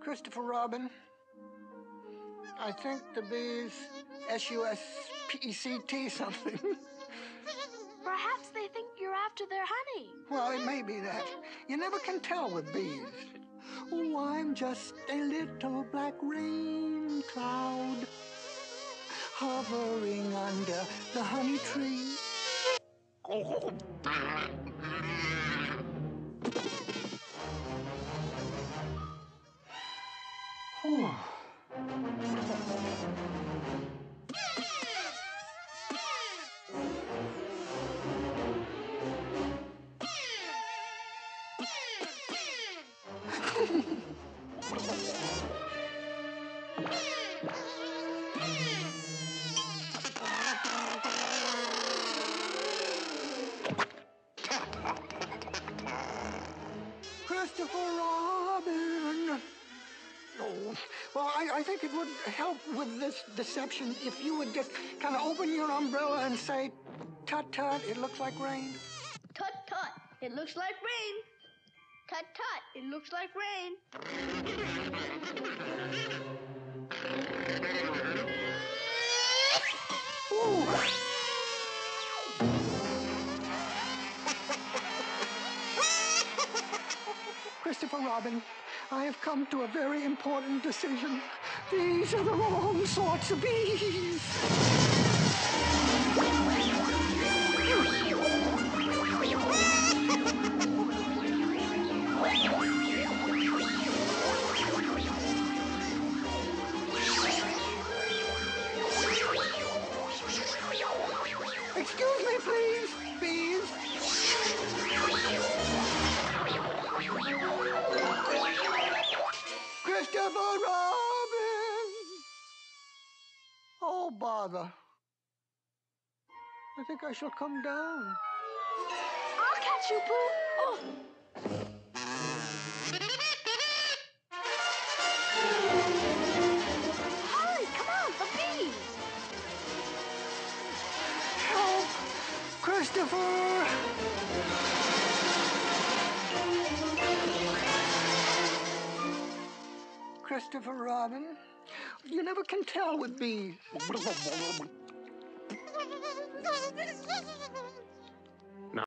Christopher Robin. I think the bees S U S P E C T something. Perhaps they think you're after their honey. well, it may be that. You never can tell with bees. Oh, I'm just a little black rain cloud hovering under the honey tree. Oh, well, I, I think it would help with this deception if you would just kind of open your umbrella and say, tut tut, it looks like rain. Tut tut, it looks like rain. Tut tut, it looks like rain. Robin, I have come to a very important decision. These are the wrong sorts of bees. Christopher Robin. Oh, bother. I think I shall come down. I'll catch you, Pooh. Oh. Hurry, come on, the bees. Help! Christopher! Christopher Robin, you never can tell with bees.